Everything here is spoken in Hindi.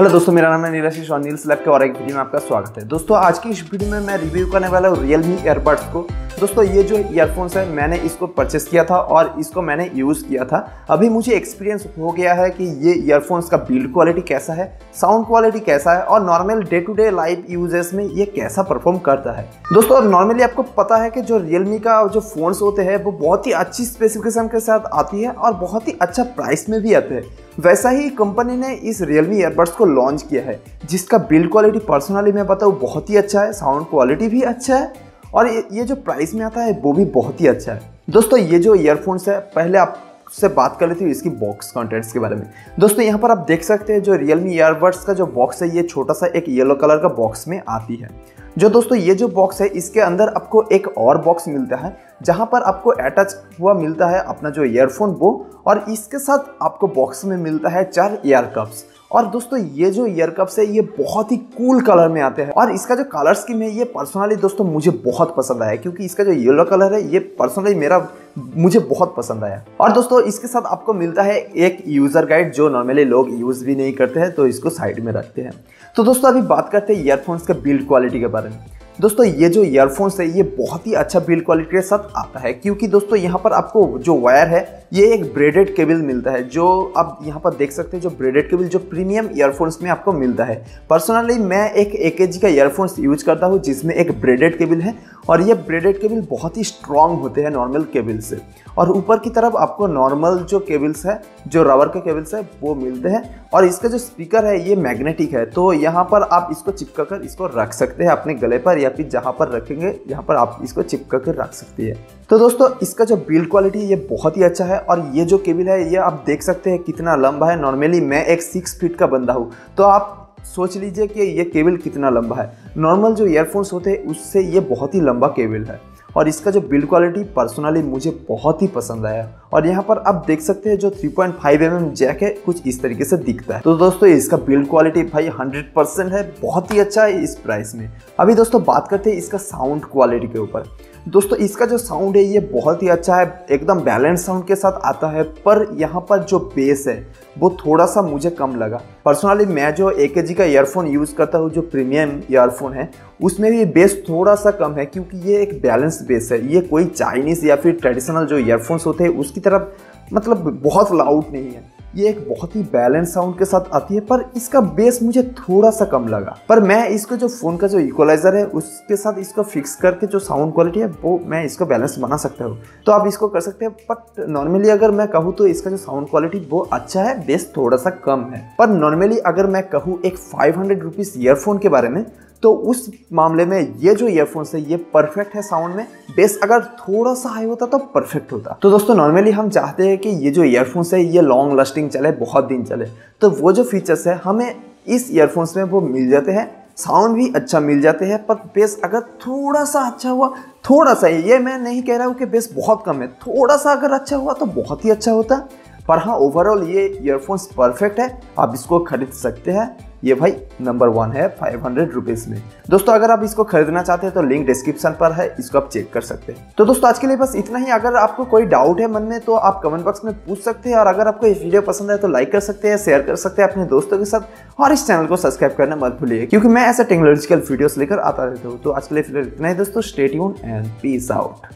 हेलो दोस्तों, मेरा नाम है नीरशिश और नील्स लैब के और एक वीडियो में आपका स्वागत है। दोस्तों, आज की इस वीडियो में मैं रिव्यू करने वाला हूँ रियलमी एयरबड्स को। दोस्तों, ये जो ईयरफोन्स है, मैंने इसको परचेस किया था और इसको मैंने यूज़ किया था। अभी मुझे एक्सपीरियंस हो गया है कि ये ईयरफोन्स का बिल्ड क्वालिटी कैसा है साउंड क्वालिटी कैसा है और normal day to day life usages में ये कैसा परफॉर्म करता है। दोस्तों और नॉर्मली आपको पता है कि जो रियलमी का जो फ़ोन्स होते हैं, वो बहुत ही अच्छी स्पेसिफिकेशन के साथ आती है और बहुत ही अच्छा प्राइस में भी आते हैं। वैसा ही कंपनी ने इस रियलमी ईयरबड्स को लॉन्च किया है, जिसका बिल्ड क्वालिटी पर्सनली मैं बताऊँ, बहुत ही अच्छा है साउंड क्वालिटी भी अच्छा है और ये जो प्राइस में आता है, वो भी बहुत ही अच्छा है। दोस्तों, ये जो ईयरफोन्स है, पहले आप से बात कर लेती हूँ इसकी बॉक्स कंटेंट्स के बारे में। दोस्तों, यहाँ पर आप देख सकते हैं जो रियलमी ईयरबड्स का जो बॉक्स है, ये छोटा सा एक येलो कलर का बॉक्स में आती है। जो दोस्तों, ये जो बॉक्स है, इसके अंदर आपको एक और बॉक्स मिलता है, जहाँ पर आपको अटैच हुआ मिलता है अपना जो ईयरफोन वो, और इसके साथ आपको बॉक्स में मिलता है चार ईयर कप्स और दोस्तों, ये जो ईयर कप्स है, ये बहुत ही कूल कलर में आते हैं। और इसका जो कलर स्कीम है ये पर्सनली दोस्तों, मुझे बहुत पसंद आया, क्योंकि इसका जो येलो कलर है, ये पर्सनली मेरा, मुझे बहुत पसंद आया। और दोस्तों, इसके साथ आपको मिलता है एक यूज़र गाइड जो नॉर्मली लोग यूज़ भी नहीं करते हैं तो इसको साइड में रखते हैं। तो दोस्तों, अभी बात करते हैं ईयरफोन्स के बिल्ड क्वालिटी के बारे में। दोस्तों, ये जो ईयरफोन्स है, ये बहुत ही अच्छा बिल्ड क्वालिटी के साथ आता है, क्योंकि दोस्तों, यहाँ पर आपको जो वायर है ये एक ब्रेडेड केबल मिलता है, जो आप यहाँ पर देख सकते हैं, जो ब्रेडेड केबल, जो प्रीमियम ईयरफोन्स में आपको मिलता है। पर्सनली मैं एक ए के का ईयरफोन्स यूज़ करता हूँ, जिसमें एक ब्रेडेड केबल है, और ये ब्रेडेड केबल बहुत ही स्ट्रॉन्ग होते हैं नॉर्मल केबल से। और ऊपर की तरफ़ आपको नॉर्मल जो केबल्स है, जो रबर के केबल्स है, वो मिलते हैं, और इसका जो स्पीकर है, ये मैग्नेटिक है। तो यहाँ पर आप इसको चिपका कर इसको रख सकते हैं अपने गले पर, या फिर जहाँ पर रखेंगे, यहाँ पर आप इसको चिपका कर रख सकती है। तो दोस्तों, इसका जो बिल्ड क्वालिटी है, ये बहुत ही अच्छा है और ये जो केबल है, ये आप देख सकते हैं कितना लंबा है। नॉर्मली मैं एक सिक्स फीट का बंदा हूँ तो आप सोच लीजिए कि ये केबल कितना लंबा है। नॉर्मल जो ईयरफोन्स होते हैं, उससे ये बहुत ही लंबा केबल है और इसका जो बिल्ड क्वालिटी पर्सनली मुझे बहुत ही पसंद आया और यहाँ पर आप देख सकते हैं जो 3.5 पॉइंट mm जैक है, कुछ इस तरीके से दिखता है। तो दोस्तों, इसका बिल्ड क्वालिटी भाई 100 परसेंट है, बहुत ही अच्छा है इस प्राइस में। अभी दोस्तों बात करते हैं इसका साउंड क्वालिटी के ऊपर। दोस्तों, इसका जो साउंड है, ये बहुत ही अच्छा है। एकदम बैलेंस साउंड के साथ आता है, पर यहाँ पर जो बेस है, वो थोड़ा सा मुझे कम लगा। पर्सनली मैं जो ए का ईयरफोन यूज़ करता हूँ, जो प्रीमियम ईयरफोन है, उसमें भी बेस थोड़ा सा कम है, क्योंकि ये एक बैलेंस बेस है। ये कोई चाइनीज़ या फिर ट्रेडिशनल जो ईयरफोन्स होते हैं, उसकी तरफ़ मतलब बहुत लाउड नहीं है। ये एक बहुत ही बैलेंस साउंड के साथ आती है, पर इसका बेस मुझे थोड़ा सा कम लगा। पर मैं इसको जो फ़ोन का जो इक्वलाइज़र है, उसके साथ इसको फिक्स करके जो साउंड क्वालिटी है, वो मैं इसको बैलेंस बना सकता हूँ। तो आप इसको कर सकते हैं बट नॉर्मली अगर मैं कहूँ तो इसका जो साउंड क्वालिटी वो अच्छा है बेस थोड़ा सा कम है। पर नॉर्मली अगर मैं कहूँ एक फाइव हंड्रेड ईयरफोन के बारे में तो उस मामले में ये जो ईयरफोन्स है, ये परफेक्ट है साउंड में। बेस अगर थोड़ा सा हाई होता तो परफेक्ट होता। तो दोस्तों नॉर्मली हम चाहते हैं कि ये जो ईयरफोन्स है, ये लॉन्ग लास्टिंग चले, बहुत दिन चले। तो वो जो फीचर्स है, हमें इस ईयरफोन्स में वो मिल जाते हैं। साउंड भी अच्छा मिल जाते हैं, पर बेस अगर थोड़ा सा अच्छा हुआ, थोड़ा सा ये मैं नहीं कह रहा हूँ कि बेस बहुत कम है। थोड़ा सा अगर अच्छा हुआ तो बहुत ही अच्छा होता। पर हाँ ओवरऑल ये ईयरफोन्स परफेक्ट है। आप इसको खरीद सकते हैं। ये भाई नंबर वन है फाइव हंड्रेड रुपीज़ में। दोस्तों, अगर आप इसको खरीदना चाहते हैं तो लिंक डिस्क्रिप्शन पर है, इसको आप चेक कर सकते हैं। तो दोस्तों, आज के लिए बस इतना ही। अगर आपको कोई डाउट है मन में तो आप कमेंट बॉक्स में पूछ सकते हैं, और अगर आपको इस वीडियो पसंद है तो लाइक कर सकते हैं शेयर कर सकते हैं अपने दोस्तों के साथ, और इस चैनल को सब्सक्राइब करना मत भूलिए, क्योंकि मैं ऐसे टेक्नोलॉजिकल वीडियोस लेकर आता रहता हूँ। तो आज के लिए फिर इतना ही, दोस्तों स्टेट एंड पीस आउट